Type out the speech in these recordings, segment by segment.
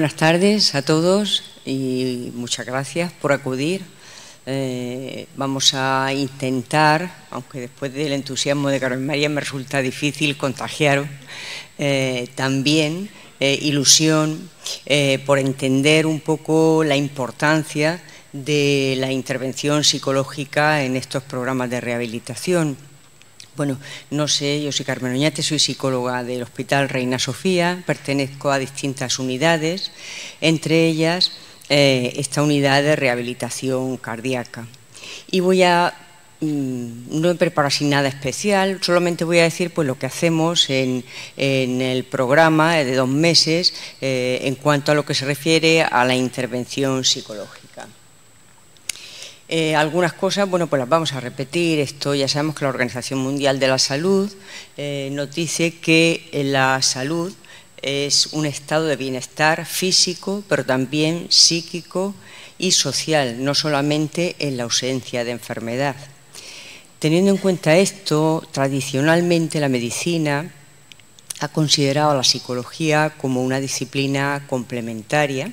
buenas tardes a todos y muchas gracias por acudir. Eh, vamos a intentar, aunque después del entusiasmo de Carmen María me resulta difícil contagiaros, eh, también eh, ilusión por entender un poco la importancia de la intervención psicológica en estos programas de rehabilitación. Bueno, no sé, yo soy Carmen Oñate, soy psicóloga del Hospital Reina Sofía, pertenezco a distintas unidades, entre ellas eh, esta unidad de rehabilitación cardíaca. Y voy a, mm, no he preparado así nada especial, solamente voy a decir pues, lo que hacemos en, el programa de dos meses eh, en cuanto a lo que se refiere a la intervención psicológica. Eh, algunas cosas, bueno, pues las vamos a repetir. Esto ya sabemos que la Organización Mundial de la Salud eh, nos dice que la salud es un estado de bienestar físico, pero también psíquico y social, no solamente en la ausencia de enfermedad. Teniendo en cuenta esto, tradicionalmente la medicina ha considerado a la psicología como una disciplina complementaria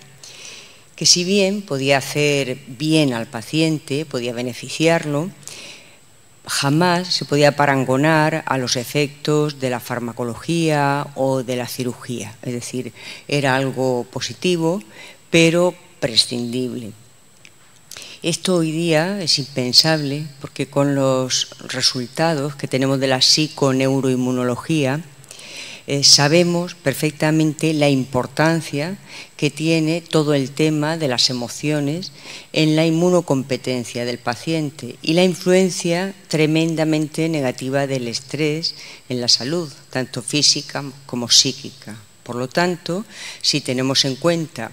que si bien podía hacer bien al paciente, podía beneficiarlo, jamás se podía parangonar a los efectos de la farmacología o de la cirugía. Es decir, era algo positivo, pero prescindible. Esto hoy día es impensable porque con los resultados que tenemos de la psiconeuroinmunología, eh, sabemos perfectamente la importancia que tiene todo el tema de las emociones en la inmunocompetencia del paciente y la influencia tremendamente negativa del estrés en la salud, tanto física como psíquica. Por lo tanto, si tenemos en cuenta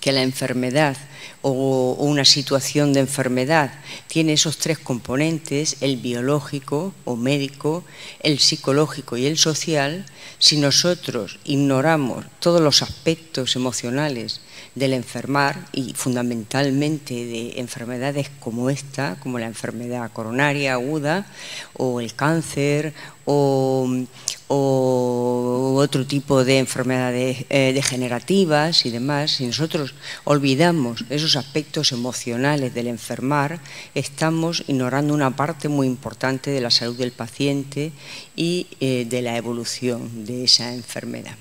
que la enfermedad o una situación de enfermedad. Tiene esos tres componentes, el biológico o médico, el psicológico y el social, si nosotros ignoramos todos los aspectos emocionales del enfermar y fundamentalmente de enfermedades como esta, como la enfermedad coronaria aguda o el cáncer o, otro tipo de enfermedades eh, degenerativas y demás, si nosotros olvidamos esos aspectos emocionales del enfermar, estamos ignorando una parte muy importante de la salud del paciente y eh, de la evolución de esa enfermedad.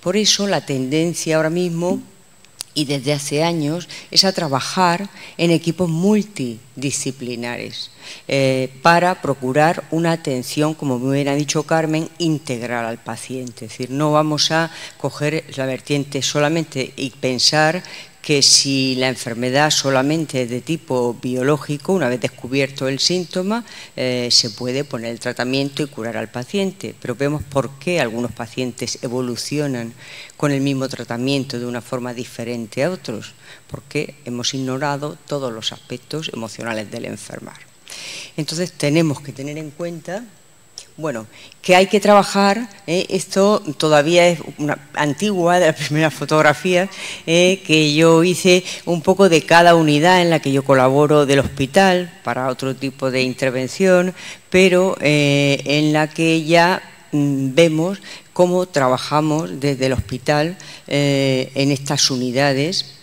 Por eso la tendencia ahora mismo y desde hace años es a trabajar en equipos multidisciplinares eh, para procurar una atención, como me hubiera dicho Carmen, integral al paciente. Es decir, no vamos a coger la vertiente solamente y pensar que si la enfermedad solamente es de tipo biológico, una vez descubierto el síntoma, eh, se puede poner el tratamiento y curar al paciente. Pero vemos por qué algunos pacientes evolucionan con el mismo tratamiento de una forma diferente a otros, porque hemos ignorado todos los aspectos emocionales del enfermar. Entonces tenemos que tener en cuenta bueno, que hay que trabajar, eh, esto todavía es una antigua de las primeras fotografías eh, que yo hice un poco de cada unidad en la que yo colaboro del hospital para otro tipo de intervención, pero eh, en la que ya mm, vemos cómo trabajamos desde el hospital en estas unidades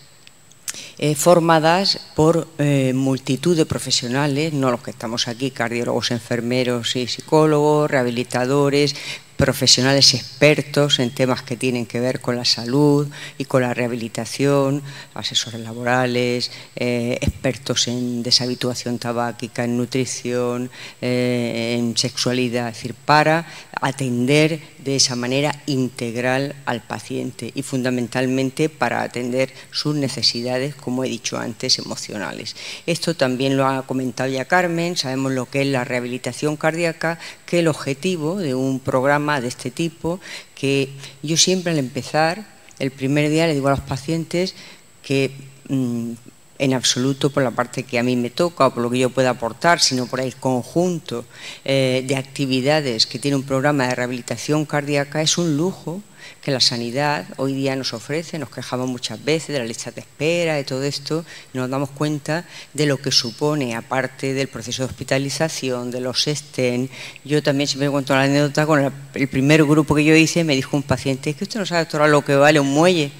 eh, formadas por eh, multitud de profesionales, no los que estamos aquí, cardiólogos, enfermeros y psicólogos, rehabilitadores, profesionales expertos en temas que tienen que ver con la salud y con la rehabilitación, asesores laborales, eh, expertos en deshabituación tabáquica, en nutrición, en sexualidad, es decir, para atender de esa manera integral al paciente y fundamentalmente para atender sus necesidades, como he dicho antes, emocionales. Esto también lo ha comentado ya Carmen, sabemos lo que es la rehabilitación cardíaca, que el objetivo de un programa de este tipo, que yo siempre al empezar, el primer día le digo a los pacientes que mm, en absoluto por la parte que a mí me toca o por lo que yo pueda aportar, sino por el conjunto eh, de actividades que tiene un programa de rehabilitación cardíaca, es un lujo que la sanidad hoy día nos ofrece, nos quejamos muchas veces de la lista de espera, de todo esto, y nos damos cuenta de lo que supone, aparte del proceso de hospitalización, de los estén. Yo también siempre cuento la anécdota con el primer grupo que yo hice, me dijo un paciente, es que usted no sabe todo lo que vale un muelle,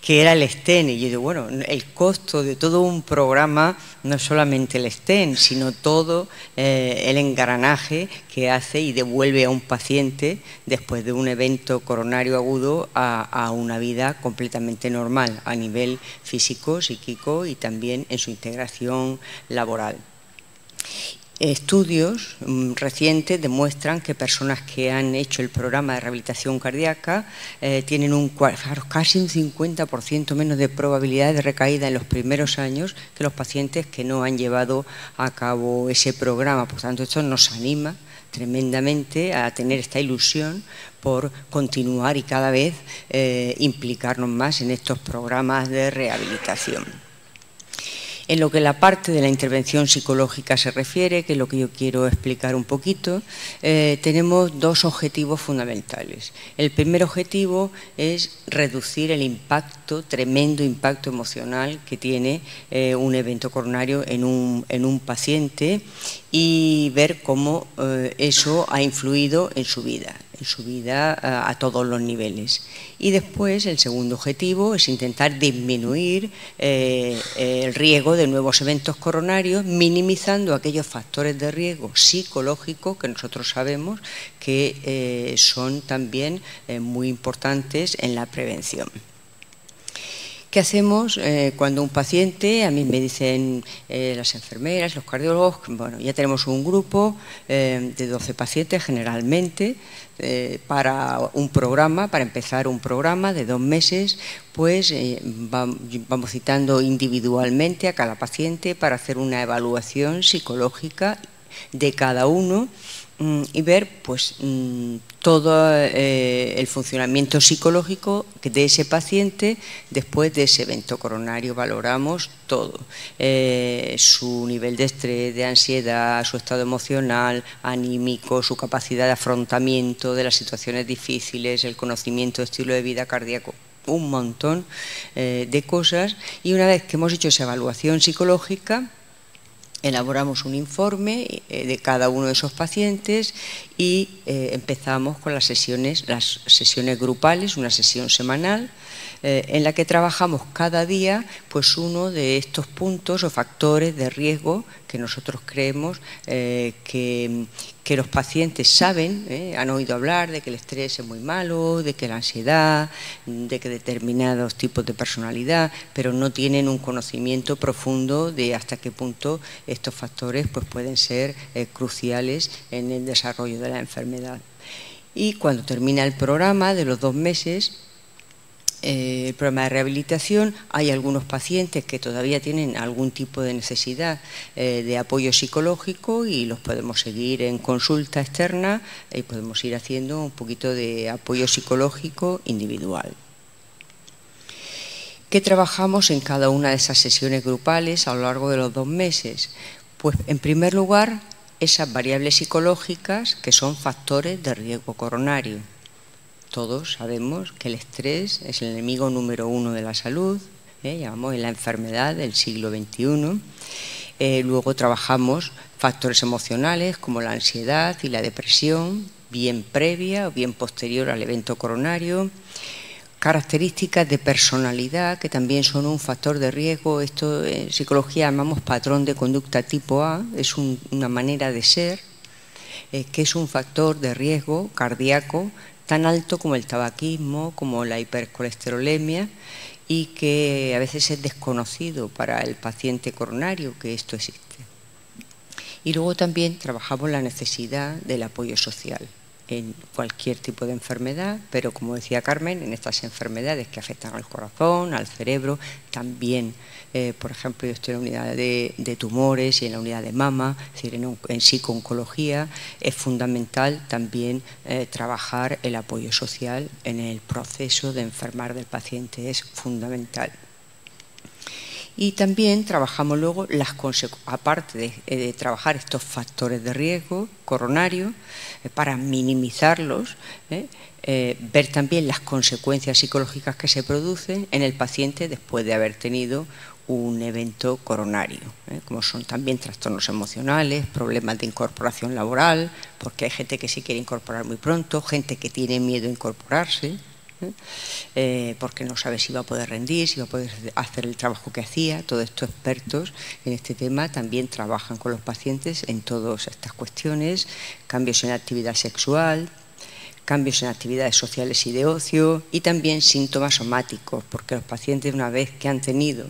que era el estén. Y yo digo, bueno, el costo de todo un programa no solamente el estén, sino todo eh, el engranaje que hace y devuelve a un paciente después de un evento coronario agudo a, una vida completamente normal a nivel físico, psíquico y también en su integración laboral. Estudios mm, recientes demuestran que personas que han hecho el programa de rehabilitación cardíaca eh, tienen un, casi un 50% menos de probabilidad de recaída en los primeros años que los pacientes que no han llevado a cabo ese programa. Por tanto, esto nos anima tremendamente a tener esta ilusión por continuar y cada vez eh, implicarnos más en estos programas de rehabilitación. En lo que la parte de la intervención psicológica se refiere, que es lo que yo quiero explicar un poquito, eh, tenemos dos objetivos fundamentales. El primer objetivo es reducir el impacto, tremendo impacto emocional que tiene eh, un evento coronario en un, en un paciente y ver cómo eh, eso ha influido en su vida, en su vida a, todos los niveles. Y después el segundo objetivo es intentar disminuir eh, el riesgo de nuevos eventos coronarios, minimizando aquellos factores de riesgo psicológico que nosotros sabemos que eh, son también muy importantes en la prevención. ¿Qué hacemos eh, cuando un paciente, a mí me dicen eh, las enfermeras, los cardiólogos, bueno, ya tenemos un grupo eh, de 12 pacientes generalmente para un programa, para empezar un programa de dos meses, pues vamos citando individualmente a cada paciente para hacer una evaluación psicológica de cada uno mm, y ver pues mm, todo eh, el funcionamiento psicológico de ese paciente después de ese evento coronario. Valoramos todo, eh, su nivel de estrés, de ansiedad, su estado emocional, anímico, su capacidad de afrontamiento de las situaciones difíciles, el conocimiento estilo de vida cardíaco un montón eh, de cosas y una vez que hemos hecho esa evaluación psicológica elaboramos un informe de cada uno de esos pacientes y eh, empezamos con las sesiones, las sesiones grupales, una sesión semanal eh, en la que trabajamos cada día pues uno de estos puntos o factores de riesgo que nosotros creemos eh, que, los pacientes saben, han oído hablar de que el estrés es muy malo, de que la ansiedad, de que determinados tipos de personalidad, pero no tienen un conocimiento profundo de hasta qué punto estos factores pues, pueden ser cruciales en el desarrollo de la enfermedad. Y cuando termina el programa de los dos meses, eh, el programa de rehabilitación, hay algunos pacientes que todavía tienen algún tipo de necesidad eh, de apoyo psicológico y los podemos seguir en consulta externa y podemos ir haciendo un poquito de apoyo psicológico individual. ¿Qué trabajamos en cada una de esas sesiones grupales a lo largo de los dos meses? Pues en primer lugar, esas variables psicológicas que son factores de riesgo coronario todos sabemos que el estrés es el enemigo número uno de la salud, ¿eh? llamamos la enfermedad del siglo XXI. Eh, luego trabajamos factores emocionales como la ansiedad y la depresión, bien previa o bien posterior al evento coronario. Características de personalidad que también son un factor de riesgo. Esto en psicología llamamos patrón de conducta tipo A, es una manera de ser, eh, que es un factor de riesgo cardíaco tan alto como el tabaquismo, como la hipercolesterolemia y que a veces es desconocido para el paciente coronario que esto existe. Y luego también trabajamos la necesidad del apoyo social en cualquier tipo de enfermedad, pero como decía Carmen, en estas enfermedades que afectan al corazón, al cerebro, también, eh, por ejemplo, yo estoy en la unidad de, tumores y en la unidad de mama, es decir, en, en psico-oncología, es fundamental también eh, trabajar el apoyo social en el proceso de enfermar del paciente, es fundamental. Y también trabajamos luego, las aparte eh, de, trabajar estos factores de riesgo coronario, eh, para minimizarlos, ¿eh? ver también las consecuencias psicológicas que se producen en el paciente después de haber tenido un evento coronario, como son también trastornos emocionales, problemas de incorporación laboral, porque hay gente que se quiere incorporar muy pronto, gente que tiene miedo a incorporarse, ¿eh? Porque no sabe si va a poder rendir, si va a poder hacer el trabajo que hacía. Todos estos expertos en este tema también trabajan con los pacientes en todas estas cuestiones, cambios en la actividad sexual, cambios en actividades sociales y de ocio y también síntomas somáticos, porque los pacientes una vez que han tenido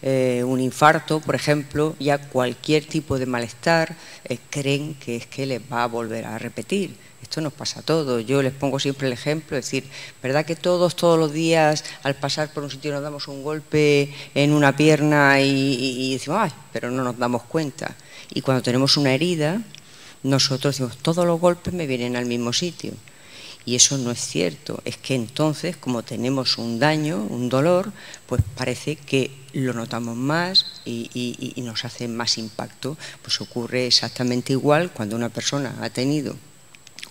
eh, un infarto, por ejemplo, ya cualquier tipo de malestar eh, creen que es que les va a volver a repetir. Esto nos pasa a todos. Yo les pongo siempre el ejemplo, es decir, ¿verdad que todos, todos los días, al pasar por un sitio nos damos un golpe en una pierna y, y decimos, ay, pero no nos damos cuenta? Y cuando tenemos una herida, nosotros decimos, todos los golpes me vienen al mismo sitio. Y eso no es cierto. Es que entonces, como tenemos un daño, un dolor, pues parece que lo notamos más y, nos hace más impacto. Pues ocurre exactamente igual cuando una persona ha tenido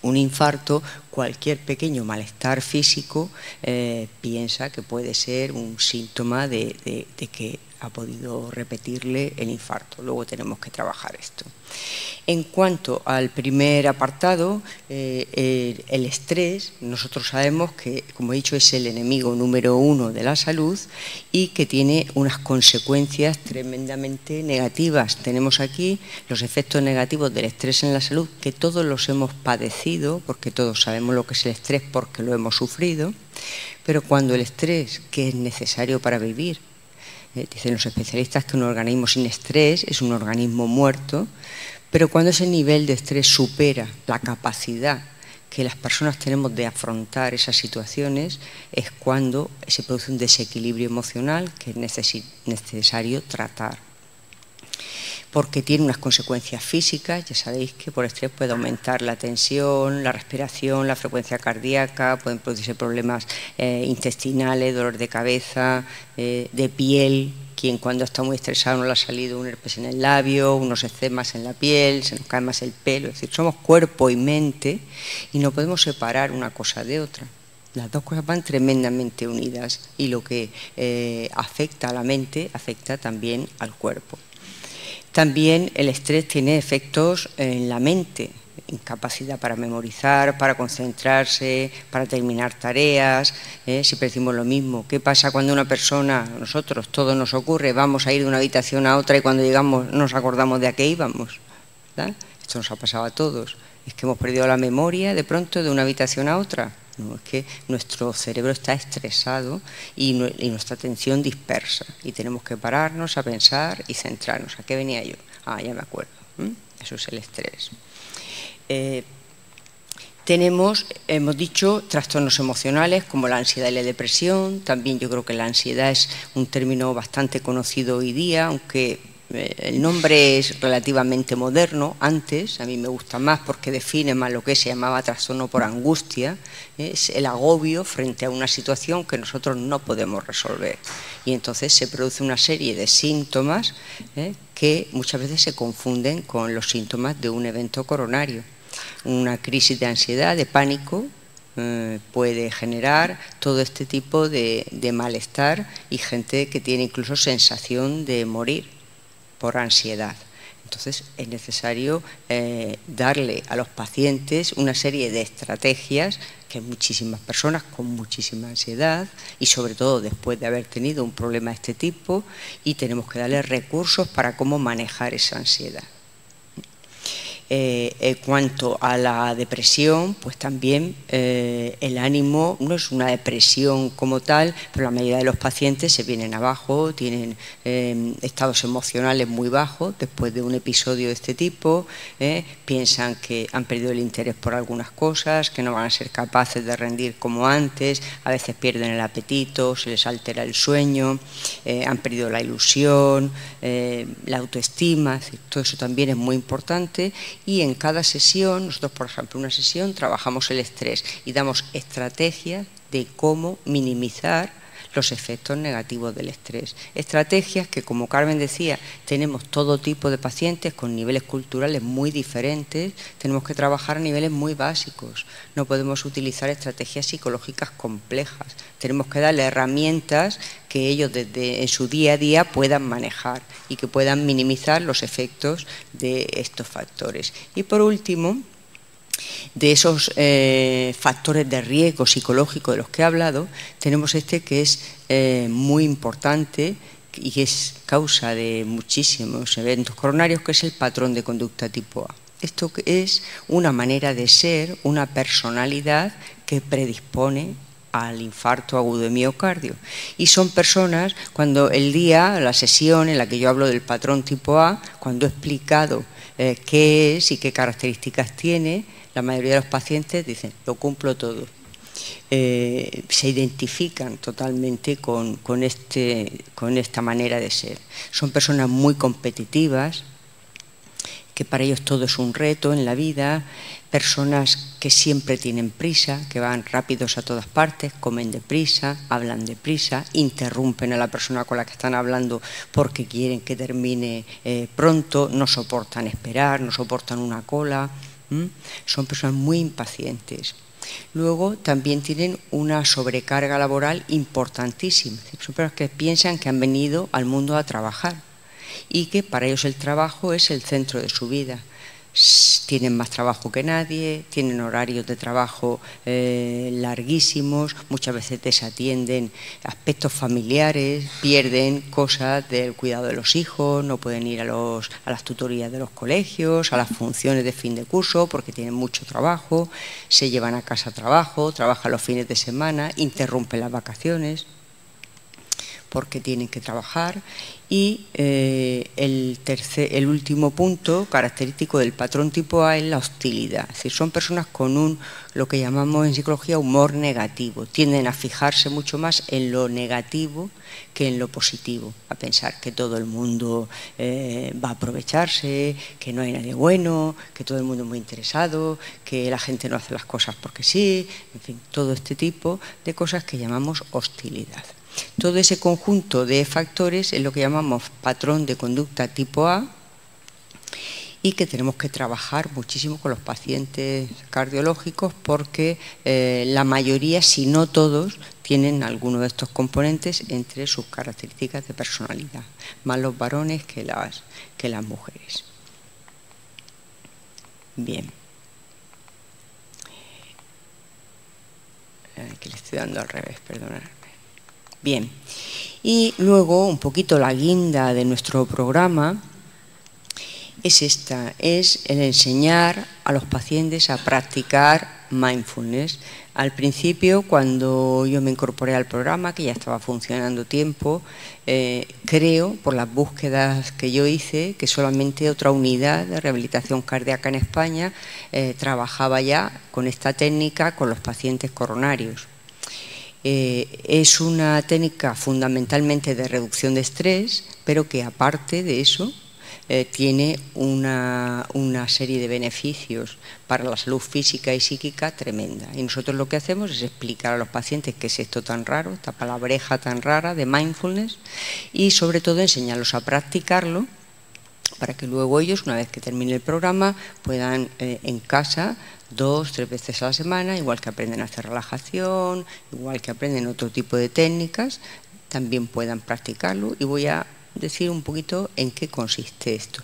un infarto, cualquier pequeño malestar físico eh, piensa que puede ser un síntoma de, de que ha podido repetirle el infarto. Luego tenemos que trabajar esto. En cuanto al primer apartado, eh, el, estrés, nosotros sabemos que, como he dicho, es el enemigo número uno de la salud y que tiene unas consecuencias tremendamente negativas. Tenemos aquí los efectos negativos del estrés en la salud, que todos los hemos padecido, porque todos sabemos lo que es el estrés porque lo hemos sufrido, pero cuando el estrés, que es necesario para vivir, eh, dicen los especialistas que un organismo sin estrés es un organismo muerto, pero cuando ese nivel de estrés supera la capacidad que las personas tenemos de afrontar esas situaciones, es cuando se produce un desequilibrio emocional que es necesario tratar. Porque tiene unas consecuencias físicas, ya sabéis que por estrés puede aumentar la tensión, la respiración, la frecuencia cardíaca, pueden producirse problemas eh, intestinales, dolor de cabeza, eh, de piel, quien cuando está muy estresado no le ha salido un herpes en el labio, unos eczemas en la piel, se nos cae más el pelo. Es decir, somos cuerpo y mente y no podemos separar una cosa de otra. Las dos cosas van tremendamente unidas y lo que eh, afecta a la mente afecta también al cuerpo. También el estrés tiene efectos en la mente, incapacidad para memorizar, para concentrarse, para terminar tareas, ¿eh? siempre decimos lo mismo. ¿Qué pasa cuando una persona, nosotros, todo nos ocurre, vamos a ir de una habitación a otra y cuando llegamos nos acordamos de a qué íbamos? Esto nos ha pasado a todos. Es que hemos perdido la memoria de pronto de una habitación a otra. Es que nuestro cerebro está estresado y, nuestra atención dispersa y tenemos que pararnos a pensar y centrarnos. ¿A qué venía yo? Ah, ya me acuerdo. Eso es el estrés. Eh, tenemos, hemos dicho, trastornos emocionales como la ansiedad y la depresión. También yo creo que la ansiedad es un término bastante conocido hoy día, aunque el nombre es relativamente moderno. Antes, a mí me gusta más porque define más lo que se llamaba trastorno por angustia. Es el agobio frente a una situación que nosotros no podemos resolver. Y entonces se produce una serie de síntomas eh, que muchas veces se confunden con los síntomas de un evento coronario una crisis de ansiedad, de pánico, eh, puede generar todo este tipo de, malestar y gente que tiene incluso sensación de morir por ansiedad. Entonces es necesario eh, darle a los pacientes una serie de estrategias que muchísimas personas con muchísima ansiedad y sobre todo después de haber tenido un problema de este tipo y tenemos que darle recursos para cómo manejar esa ansiedad. Eh, en cuanto a la depresión, pues también eh, el ánimo no es una depresión como tal, pero la mayoría de los pacientes se vienen abajo, tienen eh, estados emocionales muy bajos después de un episodio de este tipo, piensan que han perdido el interés por algunas cosas, que no van a ser capaces de rendir como antes, a veces pierden el apetito, se les altera el sueño, han perdido la ilusión, la autoestima, todo eso también es muy importante y en cada sesión, nosotros por ejemplo una sesión trabajamos el estrés y damos estrategias de cómo minimizar los efectos negativos del estrés. Estrategias que, como Carmen decía, tenemos todo tipo de pacientes con niveles culturales muy diferentes, tenemos que trabajar a niveles muy básicos. No podemos utilizar estrategias psicológicas complejas. Tenemos que darle herramientas que ellos desde en su día a día puedan manejar y que puedan minimizar los efectos de estos factores. Y por último, de esos eh, factores de riesgo psicológico de los que he hablado, tenemos este que es eh, muy importante y que es causa de muchísimos eventos coronarios, que es el patrón de conducta tipo A. Esto es una manera de ser, una personalidad que predispone al infarto agudo de miocardio. Y son personas, cuando el día, la sesión en la que yo hablo del patrón tipo A, cuando he explicado eh, qué es y qué características tiene, la mayoría de los pacientes dicen, lo cumplo todo. Eh, se identifican totalmente con, este, con esta manera de ser. Son personas muy competitivas, que para ellos todo es un reto en la vida, personas que siempre tienen prisa, que van rápidos a todas partes, comen deprisa, hablan deprisa, interrumpen a la persona con la que están hablando porque quieren que termine eh, pronto, no soportan esperar, no soportan una cola. Son personas muy impacientes. Luego también tienen una sobrecarga laboral importantísima. Son personas que piensan que han venido al mundo a trabajar y que para ellos el trabajo es el centro de su vida tienen más trabajo que nadie, tienen horarios de trabajo eh, larguísimos, muchas veces desatienden aspectos familiares, pierden cosas del cuidado de los hijos, no pueden ir a, los, a las tutorías de los colegios, a las funciones de fin de curso porque tienen mucho trabajo, se llevan a casa trabajo, trabajan los fines de semana, interrumpen las vacaciones porque tienen que trabajar. Y eh, el, tercer, el último punto característico del patrón tipo A es la hostilidad. Es decir, son personas con un, lo que llamamos en psicología, humor negativo. Tienden a fijarse mucho más en lo negativo que en lo positivo, a pensar que todo el mundo eh, va a aprovecharse, que no hay nadie bueno, que todo el mundo es muy interesado, que la gente no hace las cosas porque sí, en fin, todo este tipo de cosas que llamamos hostilidad. Todo ese conjunto de factores es lo que llamamos patrón de conducta tipo A y que tenemos que trabajar muchísimo con los pacientes cardiológicos porque eh, la mayoría, si no todos, tienen alguno de estos componentes entre sus características de personalidad, más los varones que las, que las mujeres. Bien. que le estoy dando al revés, perdonad. Bien, y luego un poquito la guinda de nuestro programa es esta, es el enseñar a los pacientes a practicar mindfulness. Al principio, cuando yo me incorporé al programa, que ya estaba funcionando tiempo, eh, creo, por las búsquedas que yo hice, que solamente otra unidad de rehabilitación cardíaca en España eh, trabajaba ya con esta técnica con los pacientes coronarios. Eh, es una técnica fundamentalmente de reducción de estrés, pero que aparte de eso eh, tiene una, serie de beneficios para la salud física y psíquica tremenda. Y nosotros lo que hacemos es explicar a los pacientes qué es esto tan raro, esta palabreja tan rara de mindfulness, y sobre todo enseñarlos a practicarlo para que luego ellos, una vez que termine el programa, puedan eh, en casa dos, tres veces a la semana, igual que aprenden a hacer relajación, igual que aprenden otro tipo de técnicas, también puedan practicarlo y voy a decir un poquito en qué consiste esto.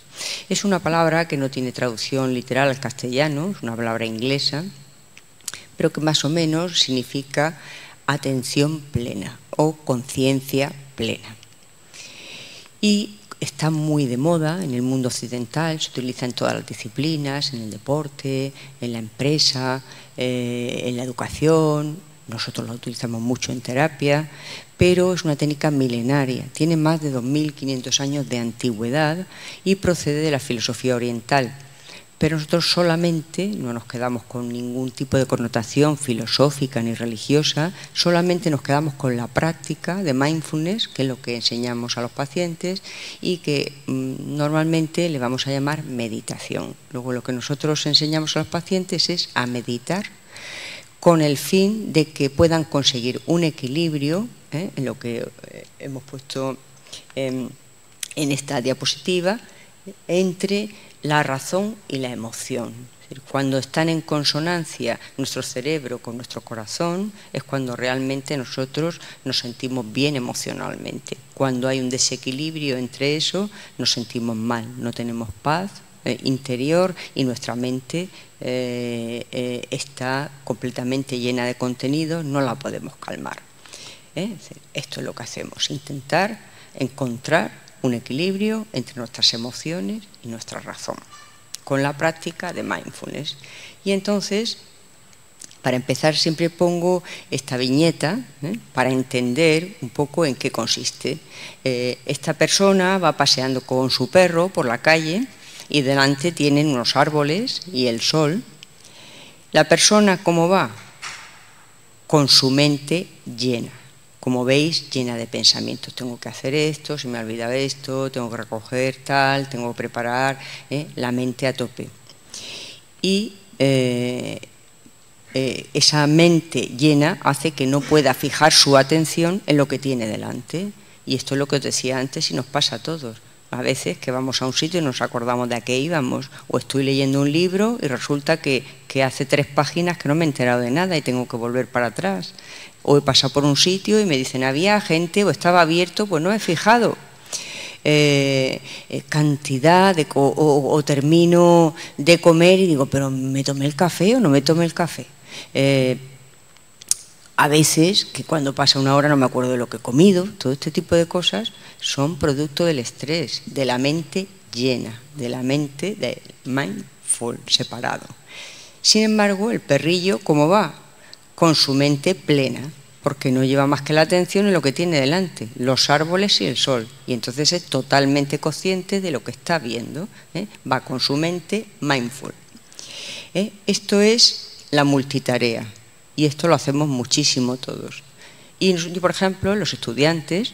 Es una palabra que no tiene traducción literal al castellano, es una palabra inglesa, pero que más o menos significa atención plena o conciencia plena. Y está muy de moda en el mundo occidental, se utiliza en todas las disciplinas, en el deporte, en la empresa, eh, en la educación, nosotros la utilizamos mucho en terapia, pero es una técnica milenaria, tiene más de 2.500 años de antigüedad y procede de la filosofía oriental pero nosotros solamente no nos quedamos con ningún tipo de connotación filosófica ni religiosa, solamente nos quedamos con la práctica de mindfulness, que es lo que enseñamos a los pacientes y que mm, normalmente le vamos a llamar meditación. Luego lo que nosotros enseñamos a los pacientes es a meditar con el fin de que puedan conseguir un equilibrio ¿eh? en lo que eh, hemos puesto en esta diapositiva, entre la razón y la emoción. Cuando están en consonancia nuestro cerebro con nuestro corazón es cuando realmente nosotros nos sentimos bien emocionalmente. Cuando hay un desequilibrio entre eso nos sentimos mal, no tenemos paz eh, interior y nuestra mente eh, eh, está completamente llena de contenido, no la podemos calmar. Esto es lo que hacemos, intentar encontrar un equilibrio entre nuestras emociones y nuestra razón con la práctica de mindfulness. Y entonces, para empezar, siempre pongo esta viñeta ¿eh? para entender un poco en qué consiste. Eh, esta persona va paseando con su perro por la calle y delante tienen unos árboles y el sol. La persona, ¿cómo va? Con su mente llena como veis, llena de pensamientos. Tengo que hacer esto, se me ha olvidado esto, tengo que recoger tal, tengo que preparar, ¿eh? la mente a tope. Y eh, eh, esa mente llena hace que no pueda fijar su atención en lo que tiene delante. Y esto es lo que os decía antes y nos pasa a todos. A veces que vamos a un sitio y nos acordamos de a qué íbamos, o estoy leyendo un libro y resulta que, hace tres páginas que no me he enterado de nada y tengo que volver para atrás o he pasado por un sitio y me dicen había gente o estaba abierto, pues no he fijado. Eh, eh, cantidad de o, termino de comer y digo, pero ¿me tomé el café o no me tomé el café? Eh, a veces, que cuando pasa una hora no me acuerdo de lo que he comido, todo este tipo de cosas son producto del estrés, de la mente llena, de la mente del mindful separado. Sin embargo, el perrillo, ¿cómo va? Con su mente plena, porque no lleva más que la atención en lo que tiene delante, los árboles y el sol. Y entonces es totalmente consciente de lo que está viendo, ¿eh? va con su mente mindful. ¿Eh? Esto es la multitarea y esto lo hacemos muchísimo todos. Y por ejemplo, los estudiantes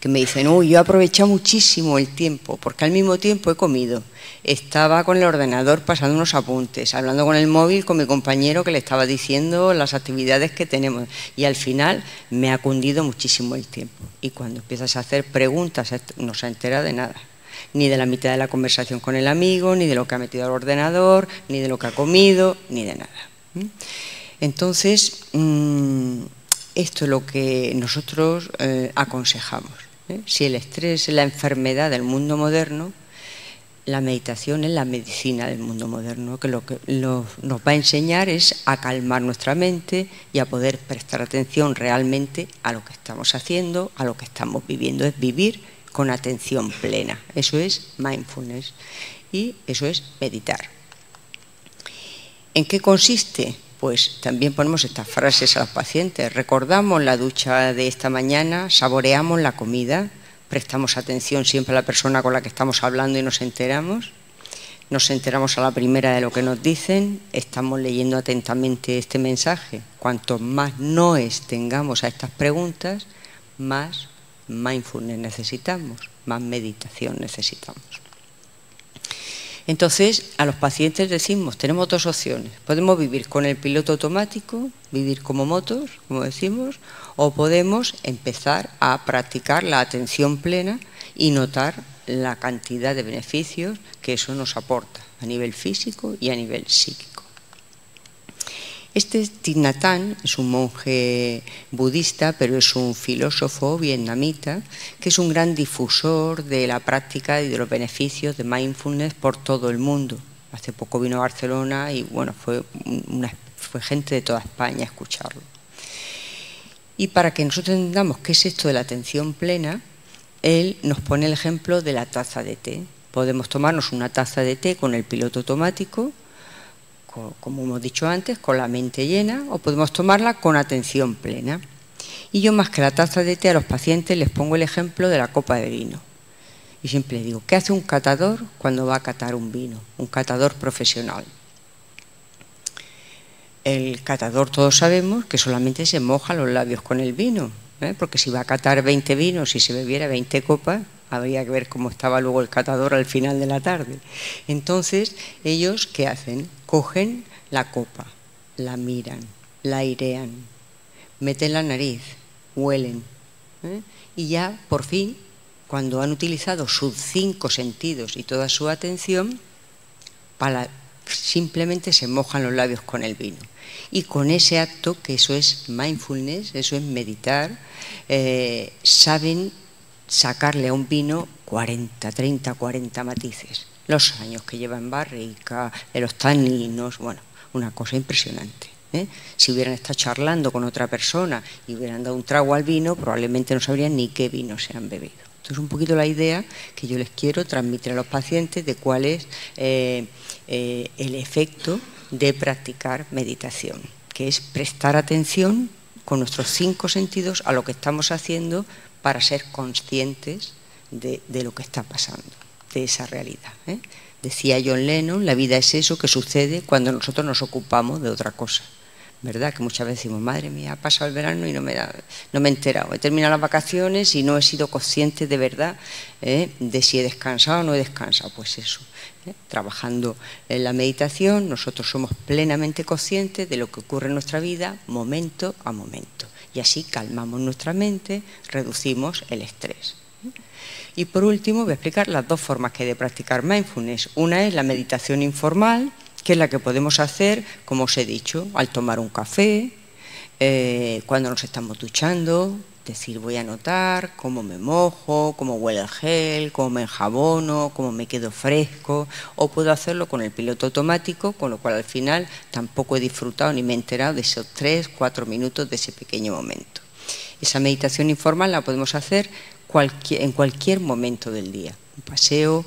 que me dicen, uy, yo he aprovechado muchísimo el tiempo, porque al mismo tiempo he comido. Estaba con el ordenador pasando unos apuntes, hablando con el móvil con mi compañero que le estaba diciendo las actividades que tenemos. Y al final me ha cundido muchísimo el tiempo. Y cuando empiezas a hacer preguntas, no se entera de nada. Ni de la mitad de la conversación con el amigo, ni de lo que ha metido al ordenador, ni de lo que ha comido, ni de nada. Entonces, mm, esto es lo que nosotros eh, aconsejamos. ¿eh? Si el estrés es la enfermedad del mundo moderno, la meditación es la medicina del mundo moderno, que lo que nos va a enseñar es a calmar nuestra mente y a poder prestar atención realmente a lo que estamos haciendo, a lo que estamos viviendo. Es vivir con atención plena. Eso es mindfulness y eso es meditar. ¿En qué consiste? Pues también ponemos estas frases a los pacientes. Recordamos la ducha de esta mañana, saboreamos la comida, prestamos atención siempre a la persona con la que estamos hablando y nos enteramos. Nos enteramos a la primera de lo que nos dicen, estamos leyendo atentamente este mensaje. Cuanto más noes tengamos a estas preguntas, más mindfulness necesitamos, más meditación necesitamos. Entonces, a los pacientes decimos, tenemos dos opciones. Podemos vivir con el piloto automático, vivir como motos, como decimos, o podemos empezar a practicar la atención plena y notar la cantidad de beneficios que eso nos aporta a nivel físico y a nivel psíquico. Este Thich es un monje budista, pero es un filósofo vietnamita que es un gran difusor de la práctica y de los beneficios de mindfulness por todo el mundo. Hace poco vino a Barcelona y bueno, fue gente de toda España a escucharlo. Y para que nosotros entendamos qué es esto de la atención plena, él nos pone el ejemplo de la taza de té. Podemos tomarnos una taza de té con el piloto automático como hemos dicho antes, con la mente llena o podemos tomarla con atención plena. Y yo más que la taza de té a los pacientes les pongo el ejemplo de la copa de vino. Y siempre digo, ¿qué hace un catador cuando va a catar un vino? Un catador profesional. El catador todos sabemos que solamente se moja los labios con el vino, ¿eh? porque si va a catar 20 vinos y se bebiera 20 copas, habría que ver cómo estaba luego el catador al final de la tarde. Entonces, ellos, ¿qué hacen? Cogen la copa, la miran, la airean, meten la nariz, huelen. ¿eh? Y ya, por fin, cuando han utilizado sus cinco sentidos y toda su atención, para, simplemente se mojan los labios con el vino. Y con ese acto, que eso es mindfulness, eso es meditar, eh, saben sacarle a un vino 40, 30, 40 matices. Los años que lleva en barrica, de los taninos, bueno, una cosa impresionante. ¿eh? Si hubieran estado charlando con otra persona y hubieran dado un trago al vino, probablemente no sabrían ni qué vino se han bebido. Entonces, un poquito la idea que yo les quiero transmitir a los pacientes de cuál es eh, eh, el efecto de practicar meditación, que es prestar atención con nuestros cinco sentidos a lo que estamos haciendo para ser conscientes de, lo que está pasando, de esa realidad. Decía John Lennon, la vida es eso que sucede cuando nosotros nos ocupamos de otra cosa. ¿verdad? Que muchas veces decimos, madre mía, ha pasado el verano y no me, da, no me he enterado. He terminado las vacaciones y no he sido consciente de verdad ¿eh? de si he descansado o no he descansado. Pues eso, ¿eh? trabajando en la meditación, nosotros somos plenamente conscientes de lo que ocurre en nuestra vida momento a momento. Y así calmamos nuestra mente, reducimos el estrés. Y por último, voy a explicar las dos formas que hay de practicar mindfulness. Una es la meditación informal, que es la que podemos hacer, como os he dicho, al tomar un café, eh, cuando nos estamos duchando, decir voy a notar cómo me mojo, cómo huele el gel, cómo me enjabono, cómo me quedo fresco, o puedo hacerlo con el piloto automático, con lo cual al final tampoco he disfrutado ni me he enterado de esos tres, cuatro minutos de ese pequeño momento. Esa meditación informal la podemos hacer en cualquier momento del día, un paseo,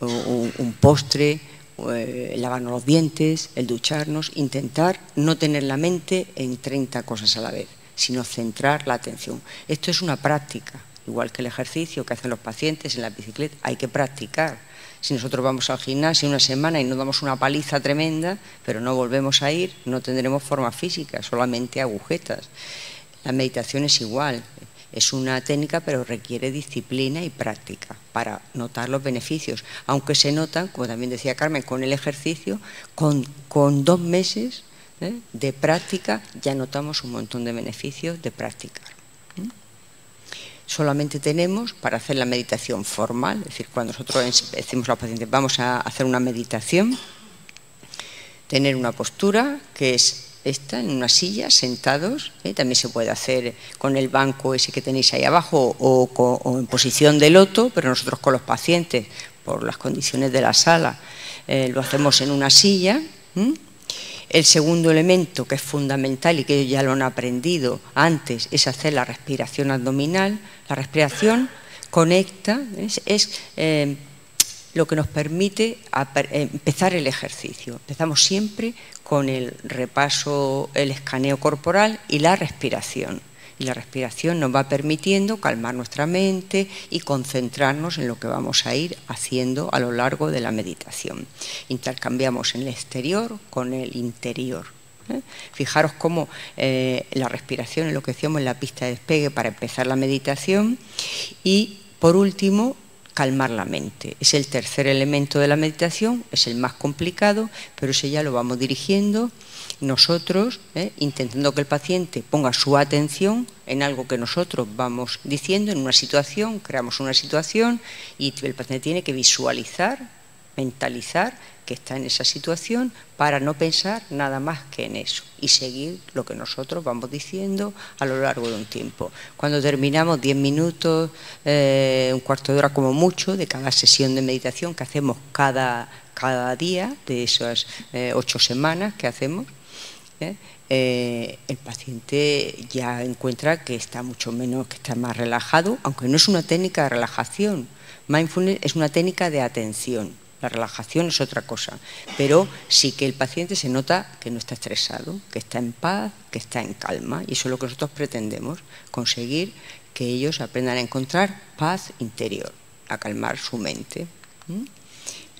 un postre, eh, lavarnos los dientes, el ducharnos, intentar no tener la mente en 30 cosas a la vez, sino centrar la atención. Esto es una práctica, igual que el ejercicio que hacen los pacientes en la bicicleta, hay que practicar. Si nosotros vamos al gimnasio una semana y nos damos una paliza tremenda, pero no volvemos a ir, no tendremos forma física, solamente agujetas. La meditación es igual, es una técnica, pero requiere disciplina y práctica para notar los beneficios, aunque se notan, como también decía Carmen, con el ejercicio, con, dos meses ¿eh? de práctica ya notamos un montón de beneficios de practicar. ¿eh? Solamente tenemos para hacer la meditación formal, es decir, cuando nosotros decimos a los pacientes vamos a hacer una meditación, tener una postura que es esta en una silla, sentados. ¿eh? También se puede hacer con el banco ese que tenéis ahí abajo o, en posición de loto, pero nosotros con los pacientes, por las condiciones de la sala, lo hacemos en una silla. El segundo elemento que es fundamental y que ellos ya lo han aprendido antes es hacer la respiración abdominal. La respiración conecta, es, eh, lo que nos permite empezar el ejercicio. Empezamos siempre con el repaso, el escaneo corporal y la respiración. La respiración nos va permitiendo calmar nuestra mente y concentrarnos en lo que vamos a ir haciendo a lo largo de la meditación. Intercambiamos en el exterior con el interior. ¿eh? Fijaros cómo eh, la respiración es lo que decíamos en la pista de despegue para empezar la meditación y por último calmar la mente. Es el tercer elemento de la meditación, es el más complicado, pero ese ya lo vamos dirigiendo nosotros, ¿eh? intentando que el paciente ponga su atención en algo que nosotros vamos diciendo, en una situación, creamos una situación y el paciente tiene que visualizar, mentalizar que está en esa situación para no pensar nada más que en eso y seguir lo que nosotros vamos diciendo a lo largo de un tiempo. Cuando terminamos 10 minutos, eh, un cuarto de hora como mucho de cada sesión de meditación que hacemos cada, cada día de esas eh, ocho semanas que hacemos, ¿eh? el paciente ya encuentra que está mucho menos, que está más relajado, aunque no es una técnica de relajación. Mindfulness es una técnica de atención la relajación es otra cosa, pero sí que el paciente se nota que no está estresado, que está en paz, que está en calma, y eso es lo que nosotros pretendemos, conseguir que ellos aprendan a encontrar paz interior, a calmar su mente.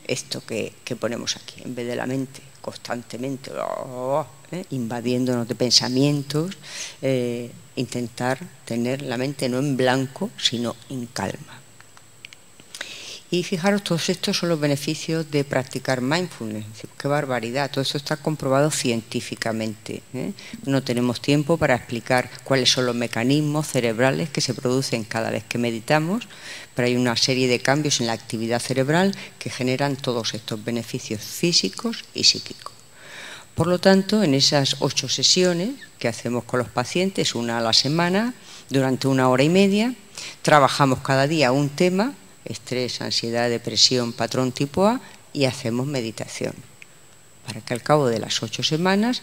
Esto que, ponemos aquí, en vez de la mente constantemente oh, ¿eh? invadiéndonos de pensamientos, eh, intentar tener la mente no en blanco, sino en calma. Y fijaros, todos estos son los beneficios de practicar mindfulness. Qué barbaridad, todo eso está comprobado científicamente. ¿eh? No tenemos tiempo para explicar cuáles son los mecanismos cerebrales que se producen cada vez que meditamos, pero hay una serie de cambios en la actividad cerebral que generan todos estos beneficios físicos y psíquicos. Por lo tanto, en esas ocho sesiones que hacemos con los pacientes, una a la semana, durante una hora y media, trabajamos cada día un tema estrés, ansiedad, depresión, patrón tipo A y hacemos meditación. Para que al cabo de las ocho semanas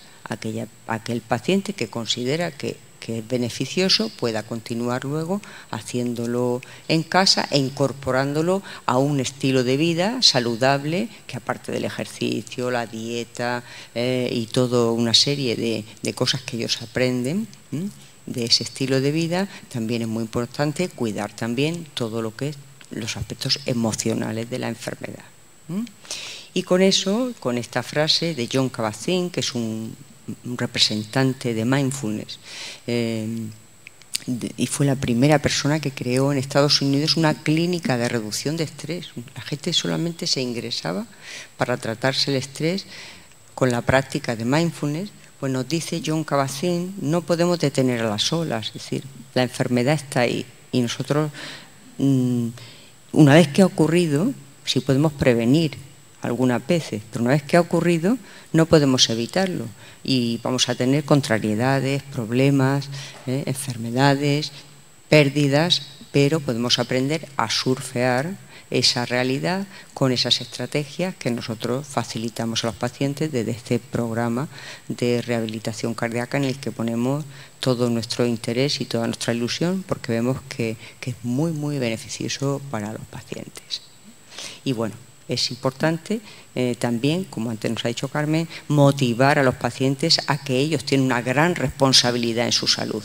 aquel paciente que considera que, es beneficioso pueda continuar luego haciéndolo en casa e incorporándolo a un estilo de vida saludable que aparte del ejercicio, la dieta eh, y toda una serie de, cosas que ellos aprenden de ese estilo de vida, también es muy importante cuidar también todo lo que es los aspectos emocionales de la enfermedad. Y con eso, con esta frase de John Kabat-Zinn, que es un, representante de mindfulness, eh, y fue la primera persona que creó en Estados Unidos una clínica de reducción de estrés. La gente solamente se ingresaba para tratarse el estrés con la práctica de mindfulness. Pues nos dice John Kabat-Zinn, no podemos detener a las olas, es decir, la enfermedad está ahí y nosotros mm, una vez que ha ocurrido, sí podemos prevenir algunas veces, pero una vez que ha ocurrido no podemos evitarlo y vamos a tener contrariedades, problemas, ¿eh? enfermedades, pérdidas, pero podemos aprender a surfear esa realidad con esas estrategias que nosotros facilitamos a los pacientes desde este programa de rehabilitación cardíaca en el que ponemos todo nuestro interés y toda nuestra ilusión porque vemos que, es muy, muy beneficioso para los pacientes. Y bueno, es importante eh, también, como antes nos ha dicho Carmen, motivar a los pacientes a que ellos tienen una gran responsabilidad en su salud.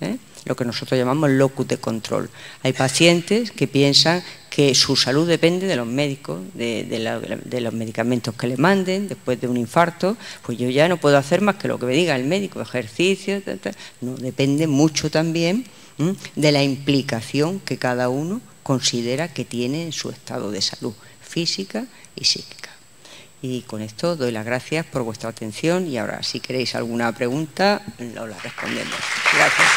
¿eh? lo que nosotros llamamos locus de control. Hay pacientes que piensan que su salud depende de los médicos, de, los medicamentos que le manden después de un infarto, pues yo ya no puedo hacer más que lo que me diga el médico, ejercicio, no, depende mucho también de la implicación que cada uno considera que tiene en su estado de salud física y psíquica. Y con esto doy las gracias por vuestra atención y ahora si queréis alguna pregunta, lo la respondemos. Gracias.